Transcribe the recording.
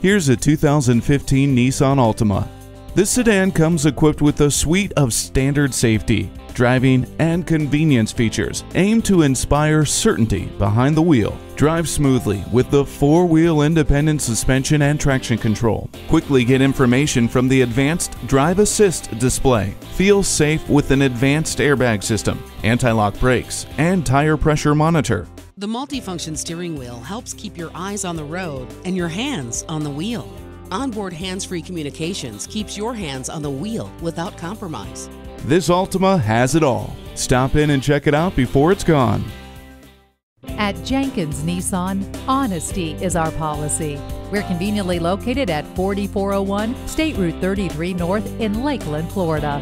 Here's a 2015 Nissan Altima. This sedan comes equipped with a suite of standard safety, driving, and convenience features aimed to inspire certainty behind the wheel. Drive smoothly with the four-wheel independent suspension and traction control. Quickly get information from the advanced Drive Assist display. Feel safe with an advanced airbag system, anti-lock brakes, and tire pressure monitor. The multifunction steering wheel helps keep your eyes on the road and your hands on the wheel. Onboard hands-free communications keeps your hands on the wheel without compromise. This Altima has it all. Stop in and check it out before it's gone. At Jenkins Nissan, honesty is our policy. We're conveniently located at 4401 State Route 33 North in Lakeland, Florida.